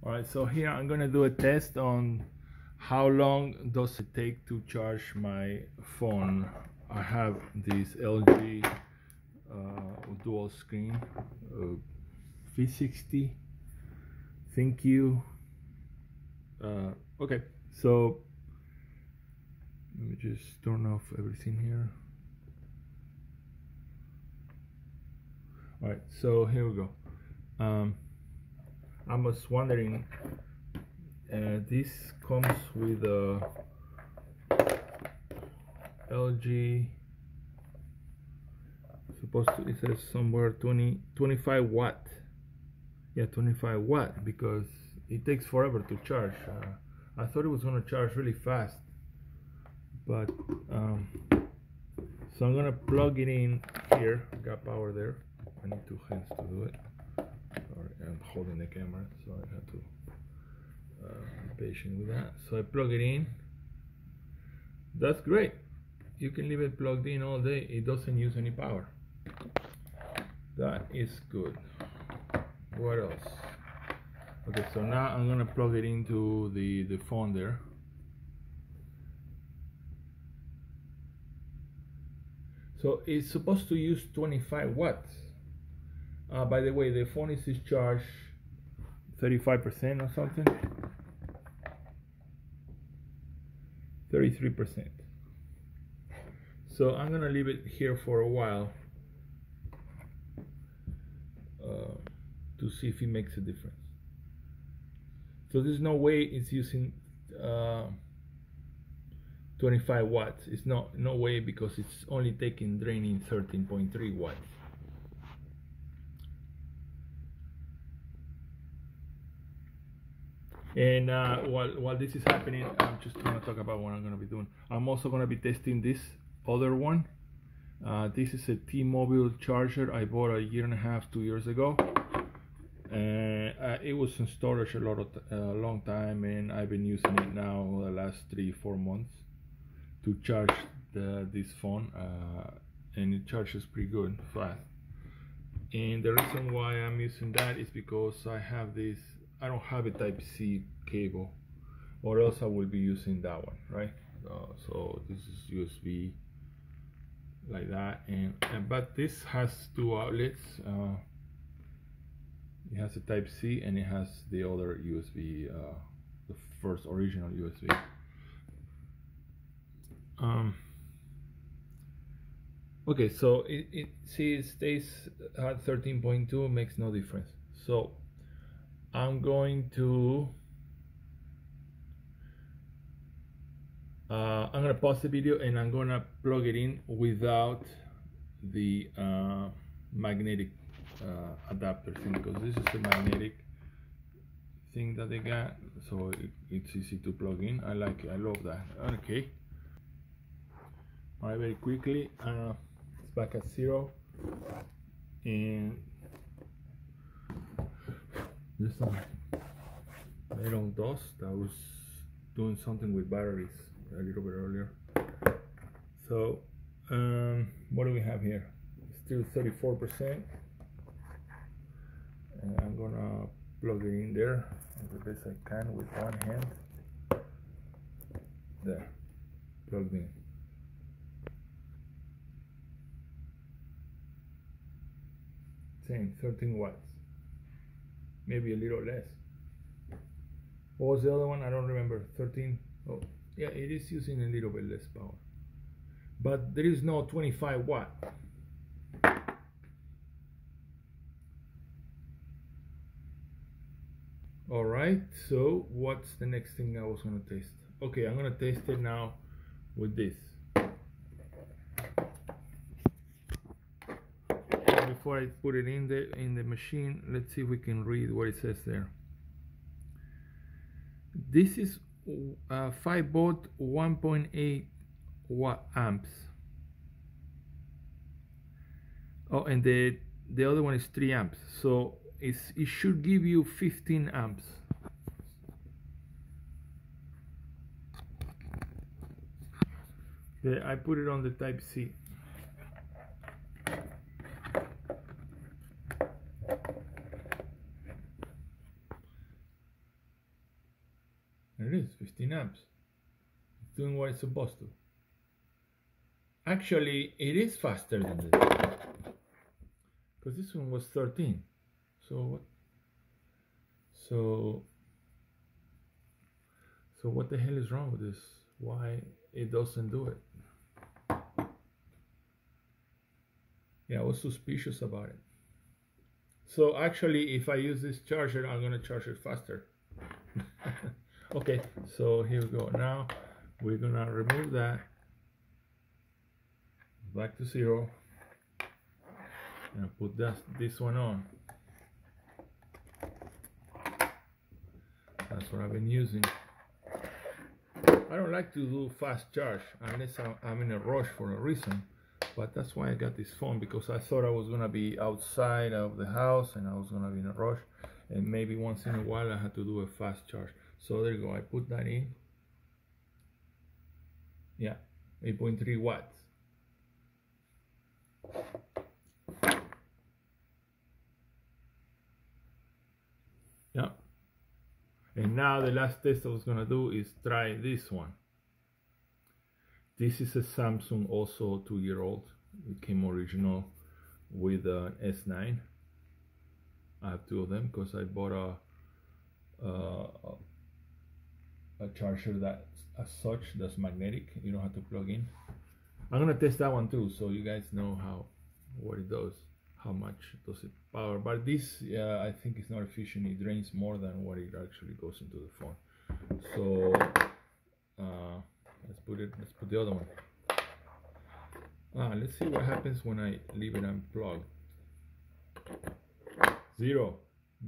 All right, so here I'm gonna do a test on how long does it take to charge my phone. I have this LG uh, dual screen uh, V60. Thank you. Uh, okay, so let me just turn off everything here. All right, so here we go. Um, I was wondering, uh, this comes with a LG, supposed to, it says somewhere 20, 25 watt. Yeah, 25 watt because it takes forever to charge. Uh, I thought it was gonna charge really fast, but um, so I'm gonna plug it in here. Got power there. I need two hands to do it. Holding the camera, so I have to uh, be patient with that. So I plug it in. That's great. You can leave it plugged in all day. It doesn't use any power. That is good. What else? Okay, so now I'm gonna plug it into the the phone there. So it's supposed to use 25 watts. Uh, by the way, the phone is discharged 35% or something. 33%. So I'm gonna leave it here for a while uh, to see if it makes a difference. So there's no way it's using uh, 25 watts. It's not no way because it's only taking draining 13.3 watts. And uh, while, while this is happening, I'm just to talk about what I'm going to be doing. I'm also going to be testing this other one. Uh, this is a T-Mobile charger I bought a year and a half, two years ago. And uh, it was in storage a lot of a uh, long time, and I've been using it now the last three, four months to charge the, this phone, uh, and it charges pretty good, fast. And the reason why I'm using that is because I have this I don't have a type C cable or else I will be using that one right? Uh, so this is USB like that and, and, but this has two outlets. Uh, it has a type C and it has the other USB uh, the first original USB um, okay so it, it see it stays at 13.2 makes no difference. So I'm going to uh, I'm gonna pause the video and I'm gonna plug it in without the uh, magnetic uh, adapter thing because this is the magnetic thing that they got so it, it's easy to plug in. I like it. I love that. Okay. All right very quickly uh, it's back at zero. And there's some metal dust I was doing something with batteries a little bit earlier. So um, what do we have here? Still 34% and I'm gonna plug it in there the best I can with one hand. There plugged in. Same 13 watts maybe a little less. What was the other one? I don't remember. 13. Oh, yeah, it is using a little bit less power. But there is no 25 watt. All right, so what's the next thing I was gonna taste? Okay, I'm gonna taste it now with this. Before I put it in the in the machine let's see if we can read what it says there. This is uh, 5 volt 1.8 watt amps. Oh and the the other one is 3 amps so it's, it should give you 15 amps. I put it on the type C And it is 15 amps. It's doing what it's supposed to. Actually, it is faster than this. Because this one was 13. So what? So, so what the hell is wrong with this? Why it doesn't do it? Yeah, I was suspicious about it. So actually, if I use this charger, I'm gonna charge it faster. okay, so here we go. Now we're gonna remove that back to zero and put this, this one on. That's what I've been using. I don't like to do fast charge unless I'm in a rush for a reason but that's why I got this phone because I thought I was gonna be outside of the house and I was gonna be in a rush and maybe once in a while I had to do a fast charge so there you go I put that in yeah 8.3 watts. Yeah. And now the last test I was gonna do is try this one. This is a Samsung also two year old it came original with an S9 I have two of them because I bought a, a a charger that as such that's magnetic. You don't have to plug in. I'm gonna test that one too so you guys know how what it does how much does it power. But this uh, I think it's not efficient. It drains more than what it actually goes into the phone. So uh, let's put it let's put the other one. Ah let's see what happens when I leave it unplugged. Zero.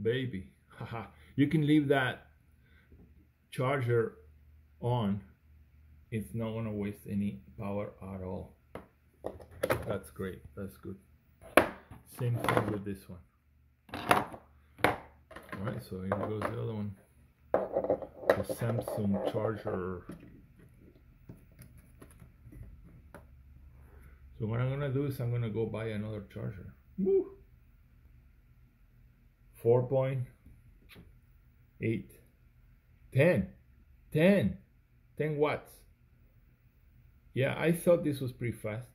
Baby. Haha you can leave that charger on it's not gonna waste any power at all. That's great. That's good. Same thing with this one. All right so here goes the other one. The Samsung charger. So what I'm gonna do is I'm gonna go buy another charger. Woo! 4.8 10 10 10 watts. Yeah I thought this was pretty fast.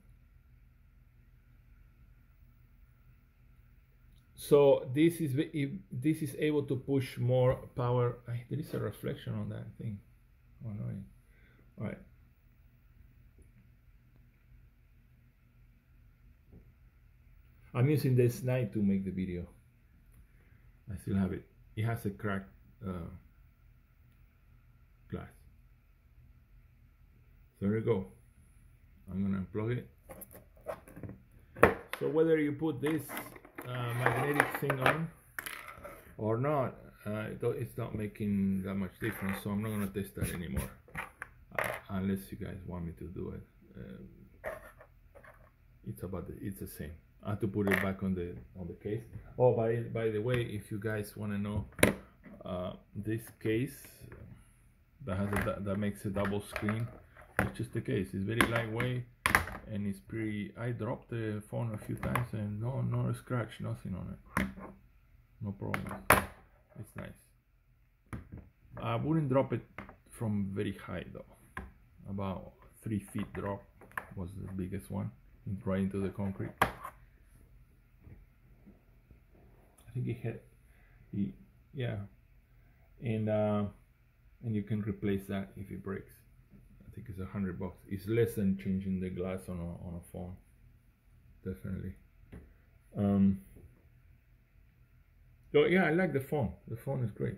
So this is if this is able to push more power. There is a reflection on that thing. Oh no all right I'm using this knife to make the video. I still have it. It has a cracked uh, glass. So there you go. I'm gonna unplug it. So whether you put this uh, magnetic thing on or not, uh, it's not making that much difference. So I'm not gonna test that anymore, uh, unless you guys want me to do it. Um, it's about the, it's the same. I have to put it back on the on the case. Oh, by by the way, if you guys want to know, uh, this case that has a, that makes a double screen, it's just the case. It's very lightweight and it's pretty. I dropped the phone a few times and no no scratch, nothing on it. No problem. It's nice. I wouldn't drop it from very high though. About three feet drop was the biggest one, right into the concrete. I think it had yeah and uh, and you can replace that if it breaks think it's a hundred bucks. It's less than changing the glass on a, on a phone. Definitely. Um so yeah I like the phone. The phone is great.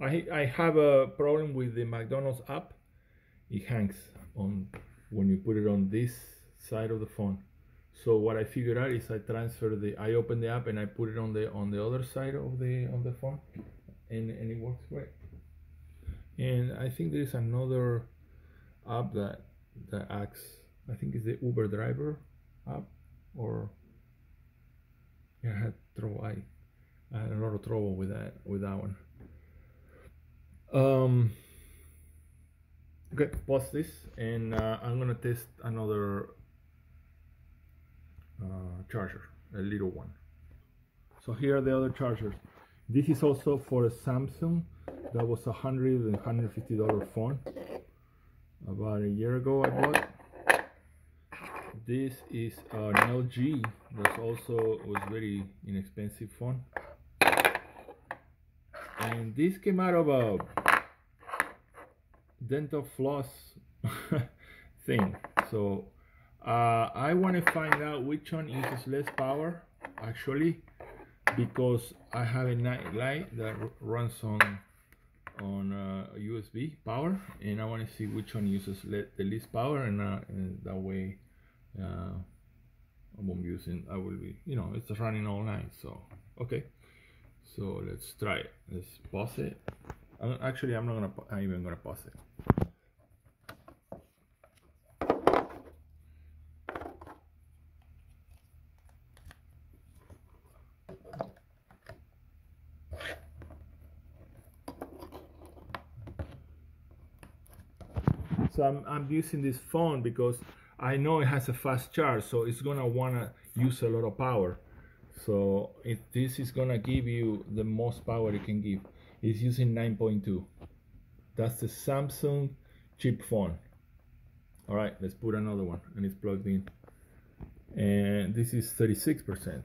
I I have a problem with the McDonald's app. It hangs on when you put it on this side of the phone. So what I figured out is I transfer the I open the app and I put it on the on the other side of the on the phone. And, and it works great. And I think there is another app that that acts I think it's the Uber driver app or yeah, I had trouble I, I had a lot of trouble with that with that one. Um okay, pause this and uh, I'm gonna test another uh, charger, a little one. So here are the other chargers. This is also for a Samsung. that was a hundred and hundred fifty dollar phone about a year ago I bought. This is an LG that also was very inexpensive phone. And this came out of a dental floss thing. So uh, I want to find out which one uses less power actually because I have a night light that runs on on uh, USB power and I want to see which one uses the least power and, uh, and that way uh, I won't be using I will be you know it's running all night so okay. So let's try it. Let's pause it. I'm, actually I'm not gonna I'm even gonna pause it so I'm, I'm using this phone because I know it has a fast charge so it's gonna wanna use a lot of power. So if this is gonna give you the most power it can give. It's using 9.2 that's the Samsung chip phone. All right let's put another one and it's plugged in. And this is 36 percent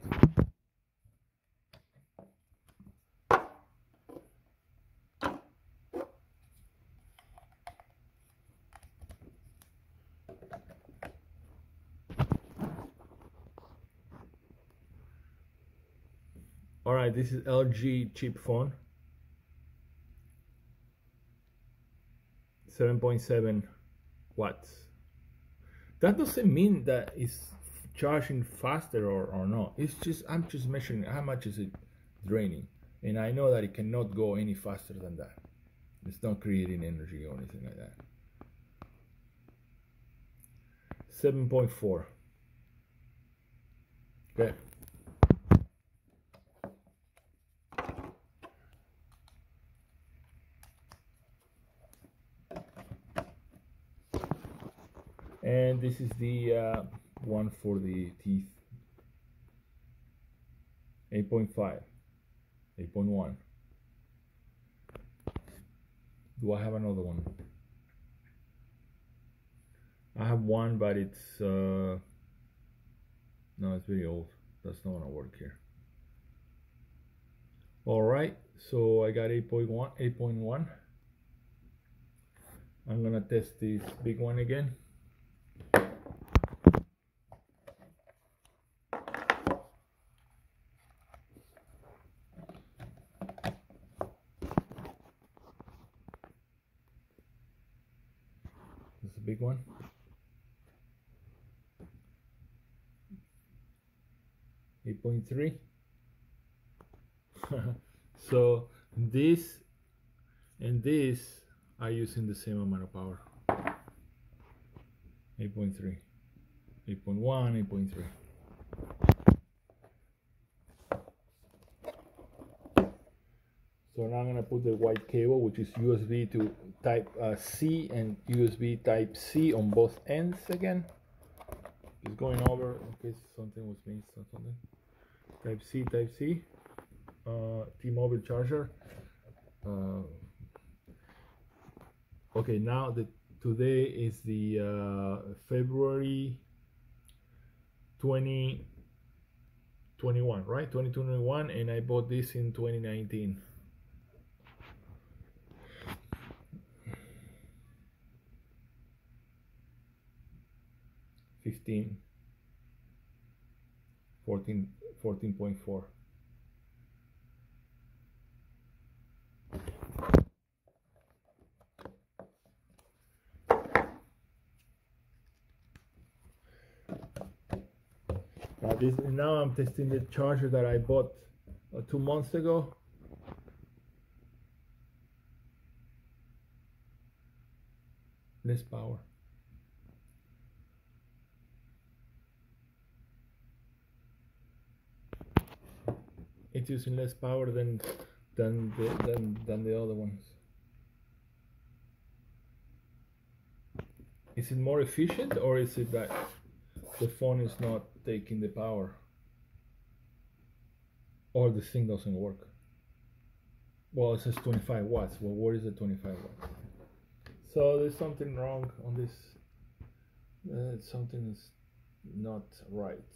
all right this is LG cheap phone. 7.7 watts. That doesn't mean that it's charging faster or, or not. It's just I'm just measuring how much is it draining. And I know that it cannot go any faster than that. It's not creating energy or anything like that. 7.4 okay and this is the uh, one for the teeth. 8.5 8.1 do I have another one? I have one but it's uh, no it's very old. That's not gonna work here. Alright so I got 8.1 8.1 I'm gonna test this big one again big one. Eight point three. so this and this are using the same amount of power. 8.3, 8.1, 8.3. So now I'm gonna put the white cable, which is USB to Type uh, C and USB Type C on both ends again. Just going over in case something was missed or something. Type C, Type C. Uh, T-Mobile charger. Uh, okay, now the today is the uh, February 2021, right? 2021, and I bought this in 2019. Fifteen, fourteen, fourteen point four. Now this now I'm testing the charger that I bought uh, two months ago. Less power. It's using less power than than the, than than the other ones. Is it more efficient or is it that the phone is not taking the power? Or the thing doesn't work? Well it says 25 watts well what is the 25 watts? So there's something wrong on this. Uh, something is not right.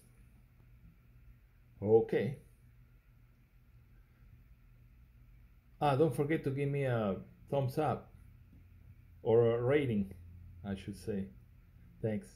Okay ah don't forget to give me a thumbs up or a rating I should say. Thanks